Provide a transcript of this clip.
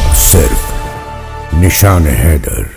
अब सिर्फ़ निशान हैदर